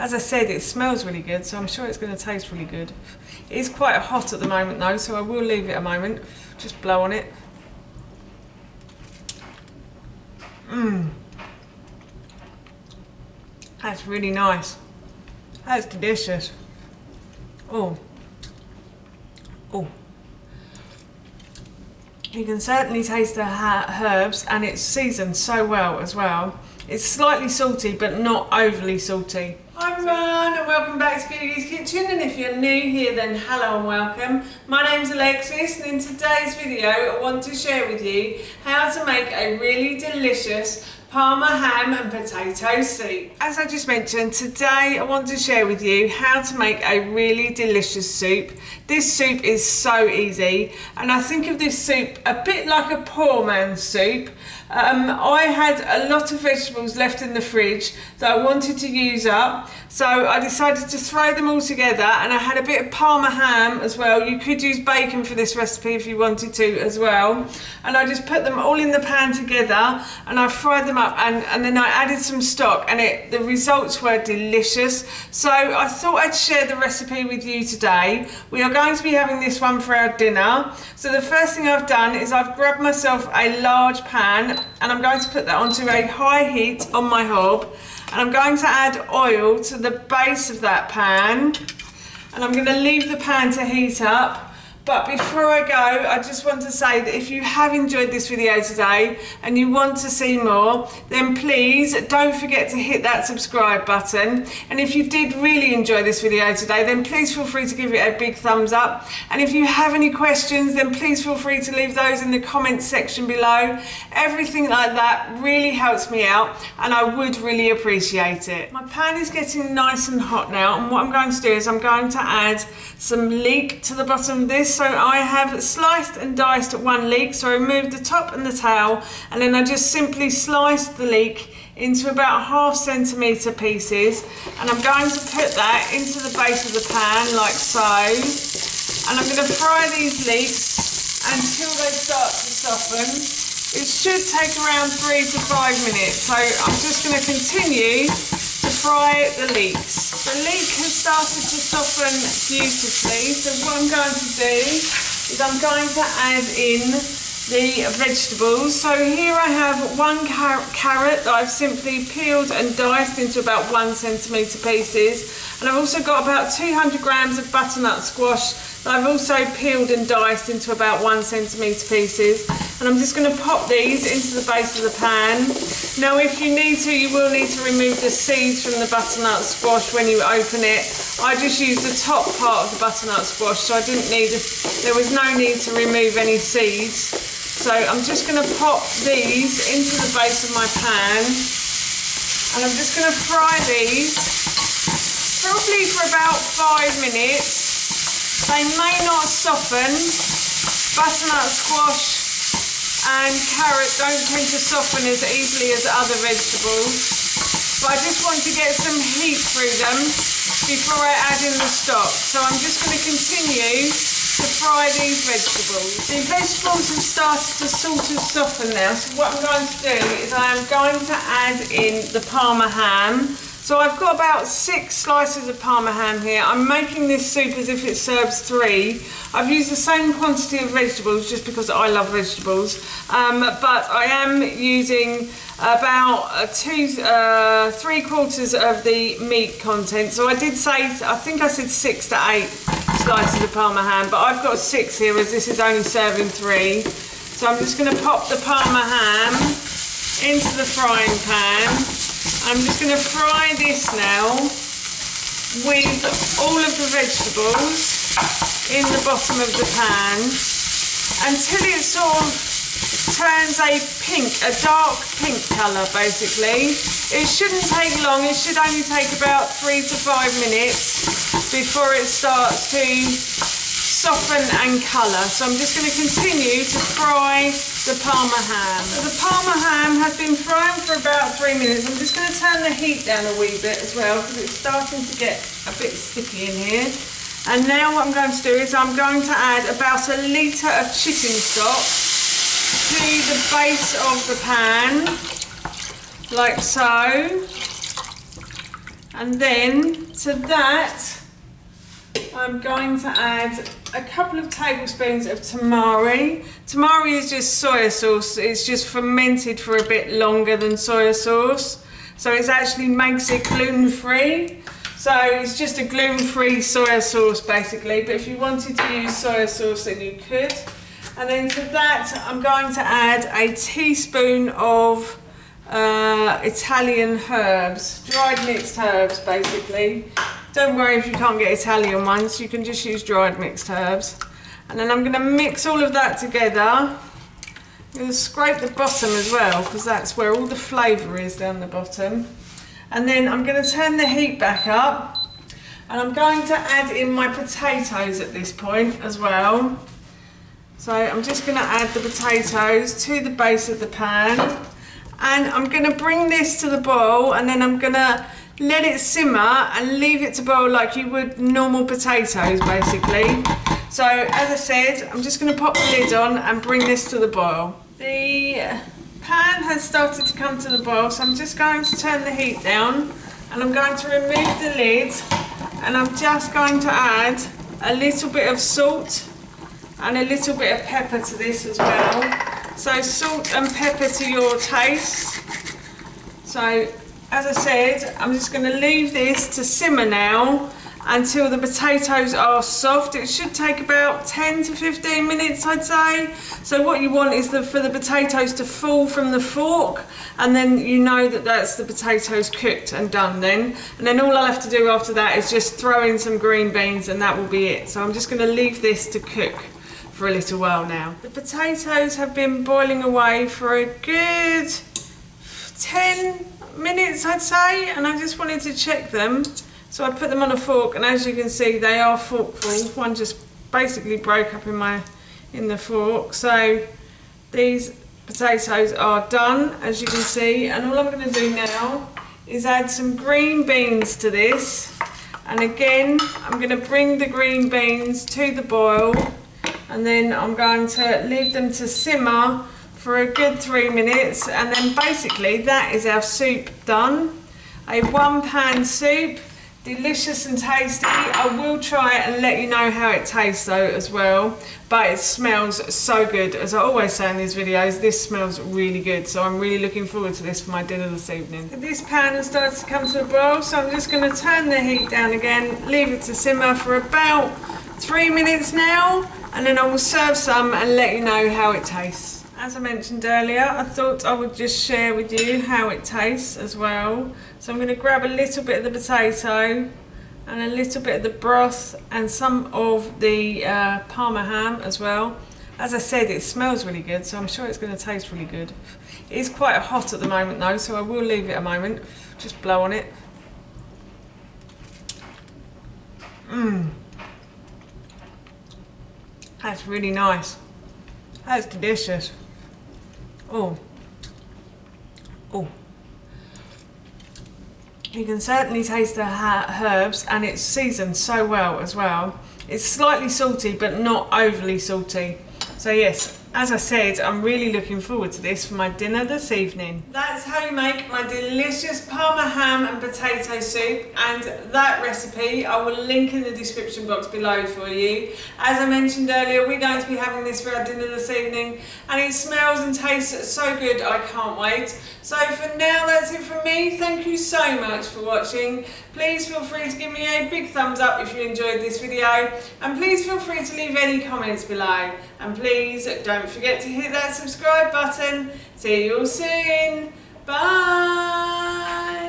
As I said, it smells really good, so I'm sure it's going to taste really good. It is quite hot at the moment though, so I will leave it a moment. Just blow on it. Mmm. That's really nice. That's delicious. Oh. Oh. You can certainly taste the herbs and it's seasoned so well as well. It's slightly salty but not overly salty. Hi everyone and welcome back to Googie's Kitchen and if you're new here then hello and welcome. My name's Alexis and in today's video I want to share with you how to make a really delicious Parma ham and potato soup. As I just mentioned, today I want to share with you how to make a really delicious soup. This soup is so easy and I think of this soup a bit like a poor man's soup. Um, I had a lot of vegetables left in the fridge that I wanted to use up so I decided to throw them all together and I had a bit of Parma ham as well. You could use bacon for this recipe if you wanted to as well. And I just put them all in the pan together and I fried them up and, and then I added some stock and it the results were delicious. So I thought I'd share the recipe with you today. We are going to be having this one for our dinner. So the first thing I've done is I've grabbed myself a large pan and I'm going to put that onto a high heat on my hob and I'm going to add oil to the base of that pan and I'm going to leave the pan to heat up but before I go, I just want to say that if you have enjoyed this video today and you want to see more, then please don't forget to hit that subscribe button. And if you did really enjoy this video today, then please feel free to give it a big thumbs up. And if you have any questions, then please feel free to leave those in the comments section below. Everything like that really helps me out and I would really appreciate it. My pan is getting nice and hot now and what I'm going to do is I'm going to add some leek to the bottom of this so I have sliced and diced one leek. So I removed the top and the tail and then I just simply sliced the leek into about half centimetre pieces and I'm going to put that into the base of the pan like so and I'm going to fry these leeks until they start to soften. It should take around three to five minutes so I'm just going to continue fry the leeks. The leek has started to soften beautifully, so what I'm going to do is I'm going to add in the vegetables. So here I have one car carrot that I've simply peeled and diced into about one centimetre pieces. And I've also got about 200 grams of butternut squash that I've also peeled and diced into about one centimetre pieces. And I'm just going to pop these into the base of the pan. Now if you need to, you will need to remove the seeds from the butternut squash when you open it. I just used the top part of the butternut squash, so I didn't need, a, there was no need to remove any seeds. So I'm just going to pop these into the base of my pan. And I'm just going to fry these probably for about five minutes they may not soften. Butternut squash and carrot don't tend to soften as easily as other vegetables. But I just want to get some heat through them before I add in the stock. So I'm just going to continue to fry these vegetables. The vegetables have started to sort of soften now. So what I'm going to do is I am going to add in the Parma ham. So I've got about six slices of Parma ham here. I'm making this soup as if it serves three. I've used the same quantity of vegetables just because I love vegetables. Um, but I am using about two, uh, three quarters of the meat content. So I did say, I think I said six to eight slices of Parma ham, but I've got six here as this is only serving three. So I'm just gonna pop the Parma ham into the frying pan. I'm just going to fry this now with all of the vegetables in the bottom of the pan until it sort of turns a pink, a dark pink colour basically. It shouldn't take long, it should only take about three to five minutes before it starts to soften and colour. So I'm just going to continue to fry the Parma ham. So the Parma ham has been frying for about three minutes. I'm just going to turn the heat down a wee bit as well because it's starting to get a bit sticky in here. And now what I'm going to do is I'm going to add about a litre of chicken stock to the base of the pan, like so. And then to that, I'm going to add a couple of tablespoons of tamari. Tamari is just soya sauce. It's just fermented for a bit longer than soya sauce. So it actually makes it gluten-free. So it's just a gluten-free soya sauce basically. But if you wanted to use soya sauce then you could. And then to that I'm going to add a teaspoon of uh, Italian herbs, dried mixed herbs basically. Don't worry if you can't get Italian ones, you can just use dried mixed herbs. And then I'm going to mix all of that together. I'm going to scrape the bottom as well because that's where all the flavour is down the bottom. And then I'm going to turn the heat back up and I'm going to add in my potatoes at this point as well. So I'm just going to add the potatoes to the base of the pan and I'm going to bring this to the boil and then I'm going to let it simmer and leave it to boil like you would normal potatoes basically. So as I said, I'm just going to pop the lid on and bring this to the boil. The pan has started to come to the boil so I'm just going to turn the heat down and I'm going to remove the lid and I'm just going to add a little bit of salt and a little bit of pepper to this as well. So salt and pepper to your taste. So as I said, I'm just going to leave this to simmer now until the potatoes are soft. It should take about 10 to 15 minutes, I'd say. So what you want is the, for the potatoes to fall from the fork, and then you know that that's the potatoes cooked and done then. And then all I'll have to do after that is just throw in some green beans, and that will be it. So I'm just going to leave this to cook for a little while now. The potatoes have been boiling away for a good 10 I'd say and I just wanted to check them. So I put them on a fork and as you can see they are forkful. One just basically broke up in my in the fork. So these potatoes are done as you can see and all I'm going to do now is add some green beans to this. And again I'm going to bring the green beans to the boil and then I'm going to leave them to simmer for a good three minutes and then basically that is our soup done. A one pan soup, delicious and tasty. I will try it and let you know how it tastes though as well. But it smells so good. As I always say in these videos, this smells really good. So I'm really looking forward to this for my dinner this evening. This pan has started to come to the boil so I'm just going to turn the heat down again, leave it to simmer for about three minutes now and then I will serve some and let you know how it tastes. As I mentioned earlier, I thought I would just share with you how it tastes as well. So I'm going to grab a little bit of the potato and a little bit of the broth and some of the uh, parma ham as well. As I said, it smells really good, so I'm sure it's going to taste really good. It is quite hot at the moment though, so I will leave it a moment. Just blow on it. Mmm. That's really nice. That's delicious. Oh. Oh. You can certainly taste the herbs and it's seasoned so well as well. It's slightly salty but not overly salty. So yes, as I said, I'm really looking forward to this for my dinner this evening. That's how you make my delicious Parma ham and potato soup and that recipe I will link in the description box below for you. As I mentioned earlier, we're going to be having this for our dinner this evening and it smells and tastes so good, I can't wait. So for now, that's it from me. Thank you so much for watching. Please feel free to give me a big thumbs up if you enjoyed this video and please feel free to leave any comments below and please don't forget to hit that subscribe button. See you all soon. Bye.